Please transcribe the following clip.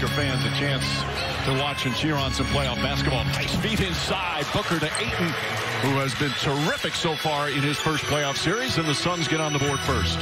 Laker fans a chance to watch and cheer on some playoff basketball. Nice feet inside. Booker to Ayton, who has been terrific so far in his first playoff series, and the Suns get on the board first.